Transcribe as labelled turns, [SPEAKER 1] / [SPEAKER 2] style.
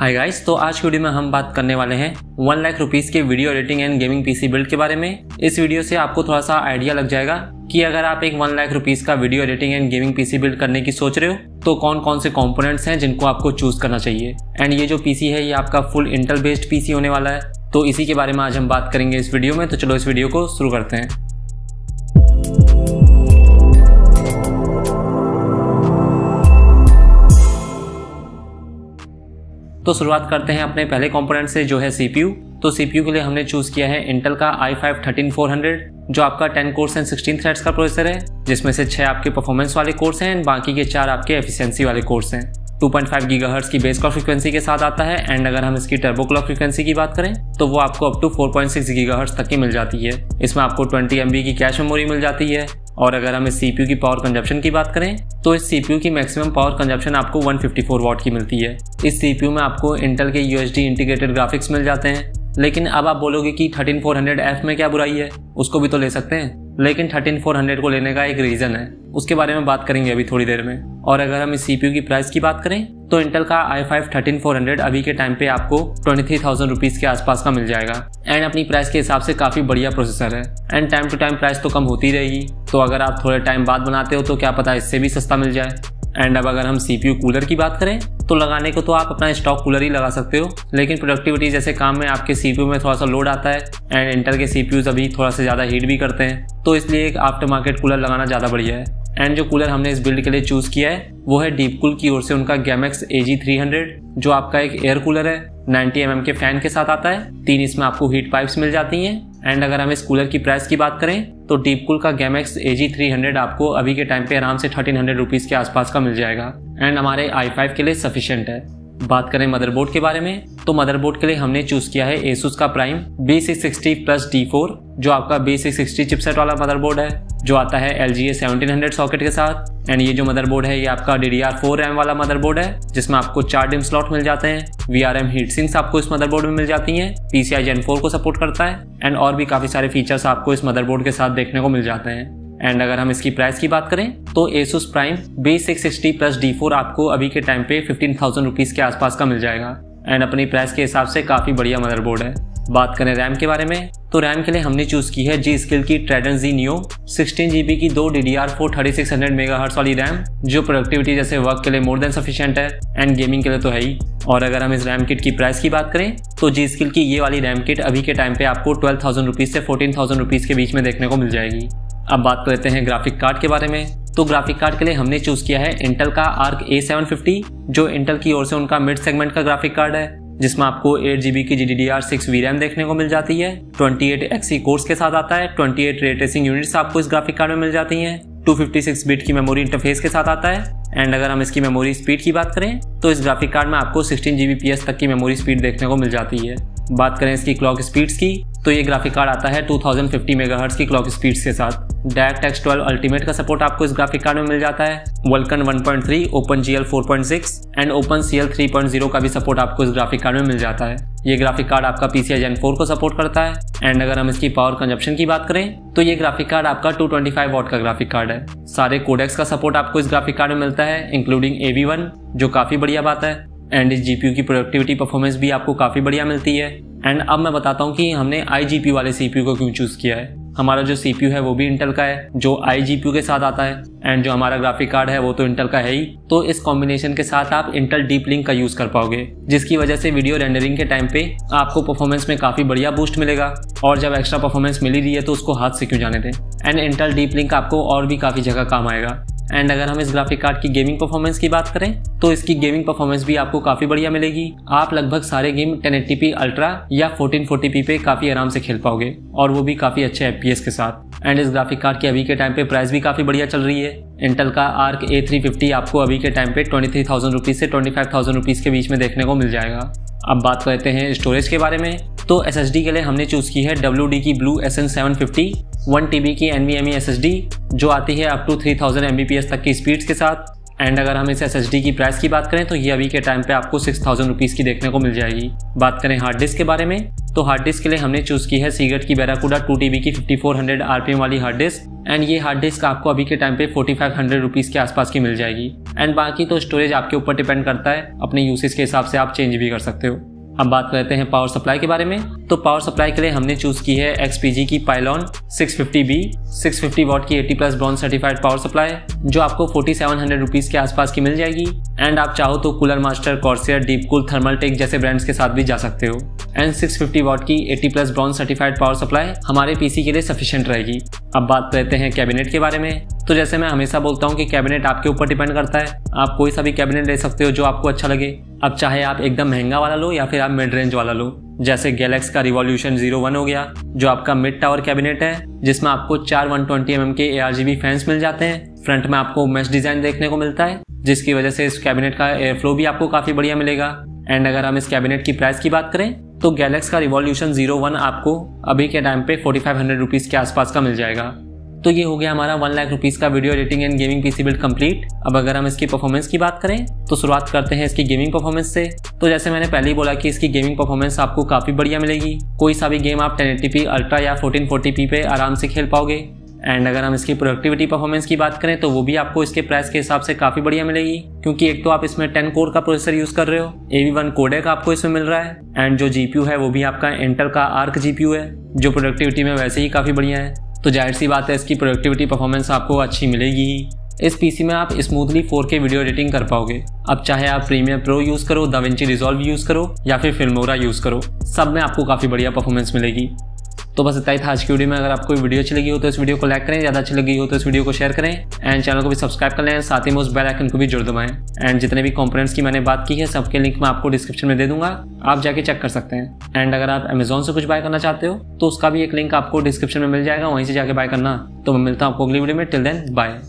[SPEAKER 1] Hi guys तो आज की वीडियो में हम बात करने वाले हैं वन लाख रुपीस के video editing and gaming PC build के बारे में। इस वीडियो से आपको थोड़ा सा आइडिया लग जाएगा कि अगर आप एक वन लाख रुपीस का video editing and gaming PC build करने की सोच रहे हो तो कौन कौन से कंपोनेंट्स हैं जिनको आपको चूज़ करना चाहिए? एंड ये जो पीसी है, ये आपका फुल इंटेल बेस्ड पीसी होने वाला है। तो इसी के बारे में आज हम बात करेंगे इस वीडियो में। तो चलो इस वीडियो को शुरू करते हैं। तो शुरुआत करते हैं अपने पहले कंपोनेंट से, जो है सीपीयू तो सीपीयू के लिए हमने चूज़ किया है इंटेल का i five thirteen four hundred जो आपका 10 कोर्स एंड 16 थ्रेड्स का प्रोसेसर है, जिसमें से छह आपके परफॉर्मेंस वाले कोर्स हैं बाकी के चार आपके एफिशिएंसी वाले कोर्स हैं। 2.5 गीगाहर्ट्ज की बेस क्लॉक फ्रीक्वेंसी के साथ आता है एंड अगर हम इसकी टर्बो क्लॉक फ्रीक्वेंसी की बात करें तो वो आपको अप टू 4.6 गीगाहर्ट्ज तक की मिल जाती है। इसमें आपको 20 एम की कैश मेमोरी मिल जाती है। और अगर हम इस सीपीयू की पावर कंजप्शन की बात करें तो इस सीपीयू की मैक्सिमम पावर कंजप्शन आपको 154 वॉट की मिलती है। इस सीपीयू में आपको इंटेल के यूएसडी इंटीग्रेटेड ग्राफिक्स मिल जाते हैं। लेकिन अब आप बोलोगे कि 13400F में क्या बुराई है? उसको भी तो ले सकते हैं। लेकिन 13400 को लेने का एक रीजन है। उसके बारे में बात करेंगे अभी थोड़ी देर में। और अगर हम इस सीपीयू की प्राइस की बात करें तो इंटेल का i five thirteen four hundred अभी के टाइम पे आपको ट्वेंटी थ्री थाउज़ेंड रुपीज़ के आसपास का मिल जाएगा। एंड अपनी प्राइस के हिसाब से काफ़ी बढ़िया प्रोसेसर है। And time to time price तो कम होती रहेगी। तो अगर आप थोड़े टाइम बाद बनाते हो तो क्या पता इससे भी सस्ता मिल जाए। एंड अब अगर हम सीपीयू कूलर की बात करें तो लगाने को तो आप अपना स्टॉक कूलर ही लगा सकते हो, लेकिन प्रोडक्टिविटी जैसे काम में आपके सीपीयू में थोड़ा सा लोड आता है एंड इंटर के सीपीयूज अभी थोड़ा सा ज़्यादा हीट भी करते हैं तो इसलिए एक आफ्टर मार्केट कूलर लगाना ज़्यादा बढ़िया है। एंड जो कूलर हमने इस बिल्ड के लिए चूज़ किया है, वो है डीपकूल की ओर से उनका गैमेक्स ए जी थ्री हंड्रेड जो आपका एक एयर कूलर है 90 एम के फ़ैन के साथ आता है, तीन इसमें आपको हीट पाइप्स मिल जाती हैं। एंड अगर हम इस कूलर की प्राइस की बात करें तो डीपकुल का गैमेक्स ए जी थ्री हंड्रेड आपको अभी के टाइम पे आराम से थर्टीन हंड्रेड रुपीज़ के आसपास का मिल जाएगा। एंड हमारे आई फाइव के लिए सफिशियंट है। बात करें मदरबोर्ड के बारे में तो मदरबोर्ड के लिए हमने चूज़ किया है एसूस का Prime B six sixty plus D four जो आपका बी सिक्स सिक्सटी चिपसेट वाला मदरबोर्ड है, जो आता है L G A seventeen hundred socket के साथ। एंड ये जो मदरबोर्ड है, ये आपका D D R four RAM वाला मदरबोर्ड है, जिसमें आपको चार डिम स्लॉट मिल जाते हैं। V R M heat sinks आपको इस मदरबोर्ड में मिल जाती हैं। P C I gen four को सपोर्ट करता है एंड और भी काफ़ी सारे फीचर्स आपको इस मदरबोर्ड के साथ देखने को मिल जाते हैं। एंड अगर हम इसकी प्राइस की बात करें तो Asus Prime B six sixty plus D four आपको अभी के टाइम पे फिफ्टीन थाउज़ेंड रुपीज़ के आसपास का मिल जाएगा। एंड अपनी प्राइस के हिसाब से काफ़ी बढ़िया मदरबोर्ड है। बात करें रैम के बारे में तो रैम के लिए हमने चूज़ की है जी स्किल की Trident G Neo sixteen GB की दो D D R four thirty six hundred mega hertz वाली रैम, जो प्रोडक्टिविटी जैसे वर्क के लिए मोर देन सफिशियंट है एंड गेमिंग के लिए तो है ही। और अगर हम इस रैम किट की प्राइस की बात करें तो जी स्किल की ये वाली रैम किट अभी के टाइम पे आपको ट्वेल्व थाउज़ेंड रुपीज़ से फोर्टीन थाउज़ेंड रुपीज़ के बीच में देखने को मिल जाएगी। अब बात करते हैं ग्राफिक कार्ड के बारे में। तो ग्राफिक कार्ड के लिए हमने चूज़ किया है इंटेल का आर्क ए सेवन फिफ्टी जो इंटेल की ओर से उनका मिड सेगमेंट का ग्राफिक कार्ड है। जिसमें आपको एट जीबी की G D D R six V RAM देखने को मिल जाती है ट्वेंटी एट एक्सी कोर्स के साथ आता है twenty eight ray tracing units आपको इस ग्राफिक कार्ड में मिल जाती हैं फिफ्टी सिक्स बिट की मेमोरी इंटरफेस के साथ आता है एंड अगर हम इसकी मेमोरी स्पीड की बात करें तो इस ग्राफिक कार्ड में आपको सिक्सटीन जी बी तक की मेमोरी स्पीड देखने को मिल जाती है। बात करें इसकी क्लॉक स्पीड्स की तो ये ग्राफिक कार्ड आता है टू थाउज़ेंड 2050 मेगाहर्ट्ज की क्लॉक स्पीड्स के साथ। डायरेक्ट एक्स ट्वेल्व अल्टीमेट का सपोर्ट आपको इस ग्राफिक कार्ड में मिल जाता है। Vulkan 1.3 Open G L and Open C L का भी सपोर्ट आपको इस ग्राफिक कार्ड में मिल जाता है। ये ग्राफिक कार्ड आपका पीसीआई जेन फोर को सपोर्ट करता है। एंड अगर हम इसकी पावर कंजप्शन की बात करें तो ये ग्राफिक कार्ड आपका 225 वॉट का ग्राफिक कार्ड है। सारे कोडेक्स का सपोर्ट आपको इस ग्राफिक कार्ड में मिलता है इंक्लूडिंग ए जो काफ़ी बढ़िया बात है। एंड इस जीपीयू की प्रोडक्टिविटी परफॉर्मेंस भी आपको काफ़ी बढ़िया मिलती है। एंड अब मैं बताता हूँ कि हमने आई वाले सीपीयू को क्यों चूज़ किया है। हमारा जो सीपीयू है वो भी इंटेल का है, जो आई के साथ आता है एंड जो हमारा ग्राफिक कार्ड है वो तो इंटेल का है ही। तो इस कॉम्बिनेशन के साथ आप इंटेल डीप लिंक का यूज़ कर पाओगे, जिसकी वजह से वीडियो रेंडरिंग के टाइम पे आपको परफॉर्मेंस में काफ़ी बढ़िया बूस्ट मिलेगा, और जब एक्स्ट्रा परफॉर्मेंस मिली रही है तो उसको हाथ से क्यों जाने दें? एंड इंटेल डीप लिंक आपको और भी काफ़ी जगह काम आएगा। एंड अगर हम इस ग्राफिक कार्ड की गेमिंग परफॉर्मेंस की बात करें तो इसकी गेमिंग परफॉर्मेंस भी आपको काफ़ी बढ़िया मिलेगी। आप लगभग सारे गेम 1080p अल्ट्रा या 1440p पे काफ़ी आराम से खेल पाओगे, और वो भी काफ़ी अच्छे एफपीएस के साथ। एंड इस ग्राफिक कार्ड की अभी के टाइम पे प्राइस भी काफ़ी बढ़िया चल रही है। इंटेल का आर्क ए थ्री फिफ्टी आपको अभी के टाइम पे ट्वेंटी थ्री थाउज़ेंड रुपीज़ से ट्वेंटी फाइव थाउज़ेंड रुपीज़ के बीच में देखने को मिल जाएगा। अब बात करते हैं स्टोरेज के बारे में। तो एसएसडी के लिए हमने चूज़ की है डब्ल्यूडी की Blue S N seven fifty one T की एन वी एम एस जो आती है up to three thousand M तक की स्पीड्स के साथ। एंड अगर हम इस एस की प्राइस की बात करें तो ये अभी के टाइम पे आपको सिक्स थाउज़ेंड रुपीज़ की देखने को मिल जाएगी। बात करें हार्ड डिस्क के बारे में तो हार्ड डिस्क के लिए हमने चूज़ की है सीगरेट की बेराकुडा टू टीबी की 5400 आरपीएम वाली हार्ड डिस्क एंड ये हार्ड डिस्क आपको अभी के टाइम पे 4500 रुपीस के आसपास की मिल जाएगी। एंड बाकी तो स्टोरेज आपके ऊपर डिपेंड करता है, अपने यूसेज के हिसाब से आप चेंज भी कर सकते हो। अब बात करते हैं पावर सप्लाई के बारे में। तो पावर सप्लाई के लिए हमने चूज़ की है एक्सपीजी की पायलॉन 650B 650 वॉट की 80 plus bronze certified power supply जो आपको 4700 रुपीस के आसपास की मिल जाएगी। एंड आप चाहो तो Cooler Master Corsair Deep Cool Thermaltake जैसे ब्रांड्स के साथ भी जा सकते हो। एंड 650 वॉट की 80 plus bronze certified power supply हमारे पीसी के लिए सफिशियंट रहेगी। अब बात करते हैं कैबिनेट के बारे में। तो जैसे मैं हमेशा बोलता हूँ कि कैबिनेट आपके ऊपर डिपेंड करता है। आप कोई सा भी कैबिनेट ले सकते हो जो आपको अच्छा लगे। अब चाहे आप एकदम महँगा वाला लो या फिर आप मिड रेंज वाला लो। जैसे गैलेक्स का रिवॉल्यूशन ज़ीरो वन हो गया, जो आपका मिड टावर कैबिनेट है, जिसमें आपको चार वन ट्वेंटी एम एम के A R G B fans मिल जाते हैं। फ्रंट में आपको मैश डिज़ाइन देखने को मिलता है, जिसकी वजह से इस कैबिनेट का एयर फ्लो भी आपको काफ़ी बढ़िया मिलेगा। एंड अगर हम इस कैबिनेट की प्राइस की बात करें तो गैलेक्स का रिवॉल्यूशन ज़ीरो वन आपको अभी के टाइम पे फोर्टी फाइव हंड्रेड रुपीज़ के आसपास का मिल जाएगा। तो ये हो गया हमारा वन लाख रुपीज़ का video editing and gaming PC build complete अब अगर हम इसकी परफॉर्मेंस की बात करें तो शुरुआत करते हैं इसकी गेमिंग परफॉर्मेंस से। तो जैसे मैंने पहले ही बोला कि इसकी गेमिंग परफॉर्मेंस आपको काफ़ी बढ़िया मिलेगी। कोई सा भी गेम आप टेन अल्ट्रा या फोर्टीन फोर्टी पे आराम से खेल पाओगे। एंड अगर हम इसकी प्रोडक्टिविटी परफॉर्मेंस की बात करें तो वो भी आपको इसके प्राइस के हिसाब से काफ़ी बढ़िया मिलेगी। क्योंकि एक तो आप इसमें टेन कोर का प्रोसेसर यूज़ कर रहे हो ए वी वन कोडेक आपको इसमें मिल रहा है एंड जो जीपीयू है, वो भी आपका इंटर का आर्क जीपीयू है, जो प्रोडक्टिविटी में वैसे ही काफ़ी बढ़िया है। तो ज़ाहिर सी बात है, इसकी प्रोडक्टिविटी परफॉर्मेंस आपको अच्छी मिलेगी ही। इस पीसी में आप स्मूथली 4K वीडियो एडिटिंग कर पाओगे। अब चाहे आप प्रीमियर प्रो यूज़ करो दाविंची रिजॉल्व यूज़ करो, या फिर फिल्मोरा यूज़ करो, सब में आपको काफ़ी बढ़िया परफॉर्मेंस मिलेगी। तो बस इतना ही था आज की वीडियो में। अगर आपको वीडियो अच्छी लगी हो तो इस वीडियो को लाइक करें। ज़्यादा अच्छी लगी हो तो इस वीडियो को शेयर करें। एंड चैनल को भी सब्सक्राइब कर लें साथ ही में उस बेल आइकन को भी जोड़ दबाएँ। एंड जितने भी कॉम्पोनेंट्स की मैंने बात की है, सबके लिंक मैं आपको डिस्क्रिप्शन में दे दूँगा। आप जाके चेक कर सकते हैं। एंड अगर आप अमेजोन से कुछ बाय करना चाहते हो तो उसका भी एक लिंक आपको डिस्क्रिप्शन में मिल जाएगा। वहीं से जाके बाय करना। तो मैं मिलता हूँ आपको अगली वीडियो में। Till then bye